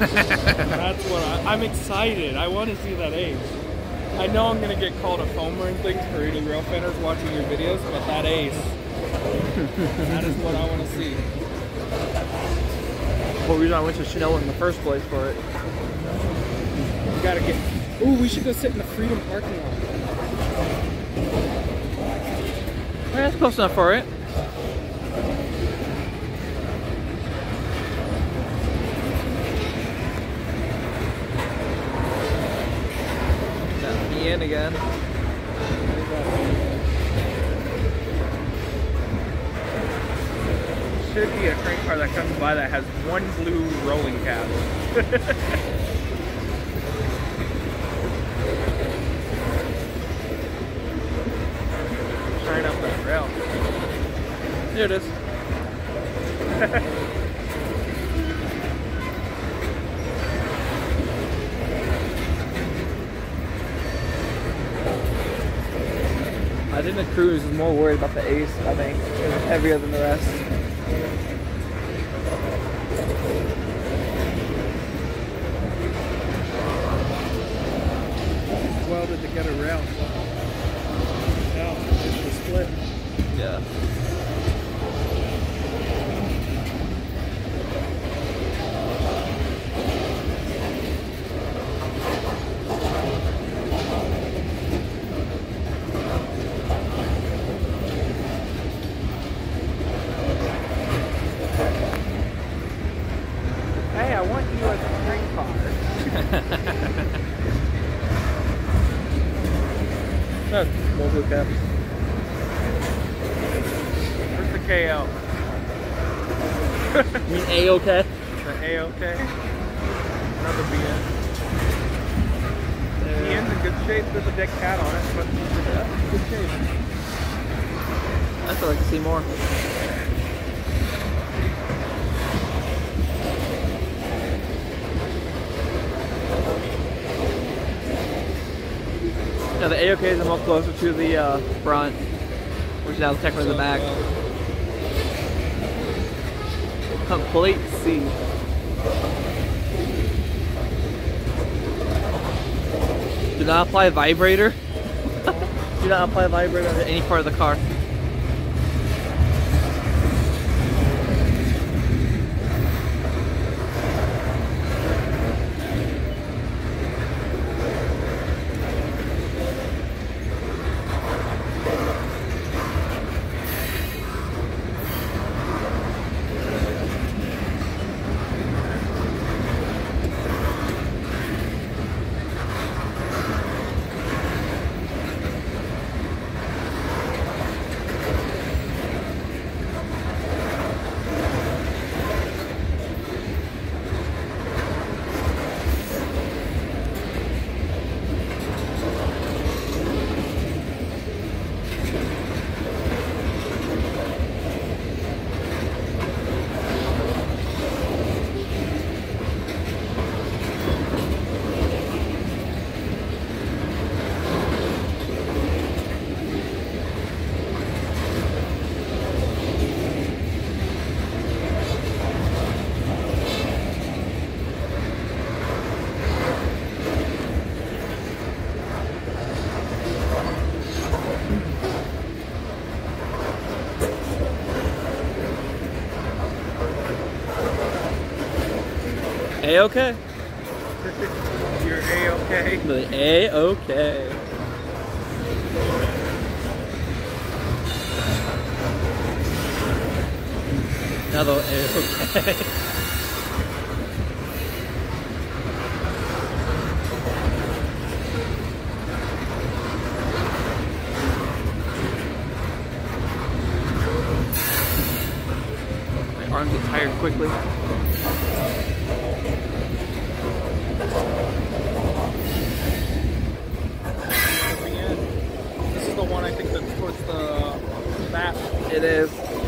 That's what I, I'm excited. I want to see that ace. I know I'm gonna get called a foamer and things for any rail fanners watching your videos, but that ace, that is what I want to see. Well, reason I went to Chenoa in the first place for it. We gotta get. Ooh, we should go sit in the Freedom parking lot. Yeah, that's close enough for it. In again. Should be a train car that comes by that has one blue rolling cap. Shine up that rail. There it is. I think the cruise is more worried about the ace, I think. It's heavier than the rest. Welded to get a rail. Yeah, it's the split. Yeah. Hey, I want you as a string car. No, more blue caps. Where's the KO? You mean A-okay? The A-OK? Another BN. BN's in good shape. There's a dead cat on it, but yeah, good shape. I'd still like to see more. Now the AOK is more closer to the uh, front, which now is technically the back. Complete C. Do not apply a vibrator. Do not apply a vibrator to any part of the car. A-OK. You're A-OK. The A-OK. Another A-OK. My arms get tired quickly. The one I think that's towards the uh, back. It is.